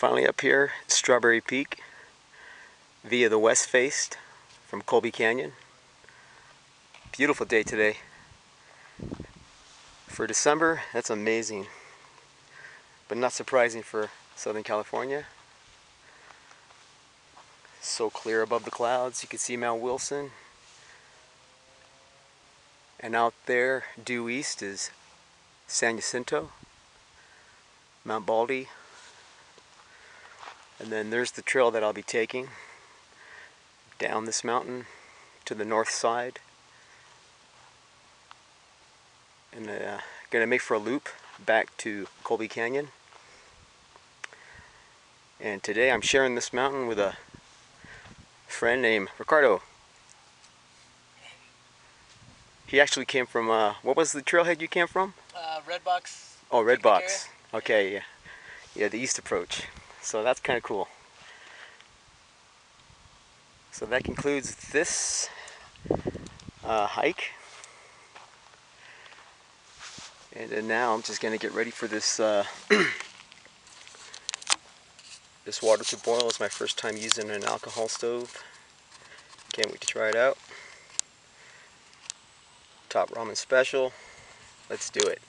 Finally up here, Strawberry Peak via the west face from Colby Canyon. Beautiful day today. For December, that's amazing. But not surprising for Southern California. So clear above the clouds, you can see Mount Wilson. And out there, due east, is San Jacinto, Mount Baldy, and then there's the trail that I'll be taking down this mountain to the north side. And uh, gonna make for a loop back to Colby Canyon. And today I'm sharing this mountain with a friend named Ricardo. He actually came from, uh, what was the trailhead you came from? Uh, Red Box. Oh, Redbox. Okay, yeah. Yeah, the east approach. So that's kind of cool. So that concludes this uh, hike. And then now I'm just going to get ready for this uh, this water to boil. It's my first time using an alcohol stove. Can't wait to try it out. Top ramen special. Let's do it.